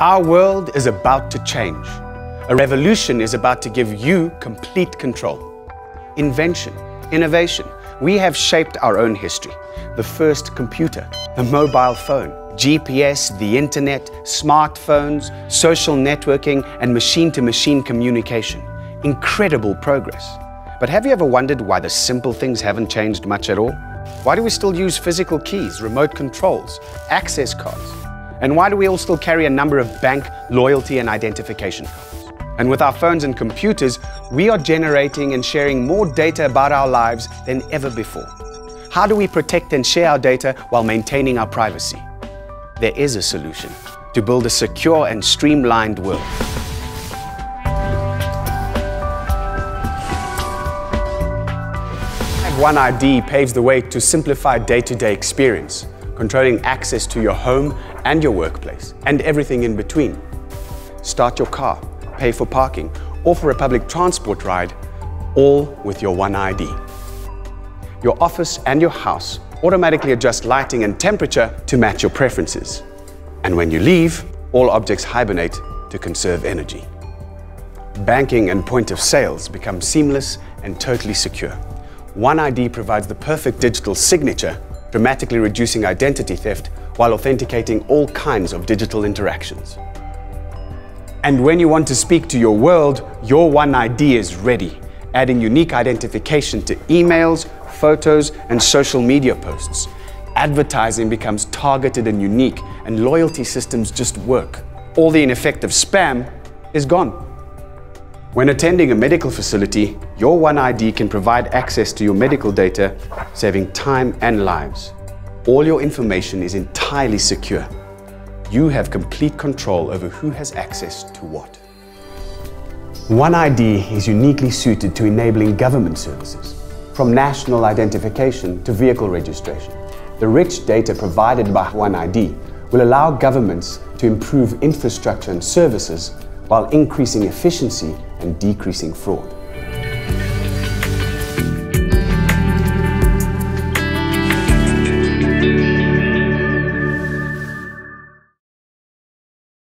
Our world is about to change. A revolution is about to give you complete control. Invention, innovation. We have shaped our own history. The first computer, the mobile phone, GPS, the internet, smartphones, social networking, and machine-to-machine communication. Incredible progress. But have you ever wondered why the simple things haven't changed much at all? Why do we still use physical keys, remote controls, access cards? And why do we all still carry a number of bank loyalty and identification cards? And with our phones and computers, we are generating and sharing more data about our lives than ever before. How do we protect and share our data while maintaining our privacy? There is a solution to build a secure and streamlined world. One ID paves the way to simplify day-to-day experience, controlling access to your home and your workplace, and everything in between. Start your car, pay for parking, or for a public transport ride, all with your One ID. Your office and your house automatically adjust lighting and temperature to match your preferences. And when you leave, all objects hibernate to conserve energy. Banking and point of sales become seamless and totally secure. One ID provides the perfect digital signature, dramatically reducing identity theft while authenticating all kinds of digital interactions. And when you want to speak to your world, your One ID is ready, adding unique identification to emails, photos, and social media posts. Advertising becomes targeted and unique, and loyalty systems just work. All the ineffective spam is gone. When attending a medical facility, your One ID can provide access to your medical data, saving time and lives. All your information is entirely secure. You have complete control over who has access to what. One ID is uniquely suited to enabling government services, from national identification to vehicle registration. The rich data provided by One ID will allow governments to improve infrastructure and services while increasing efficiency and decreasing fraud.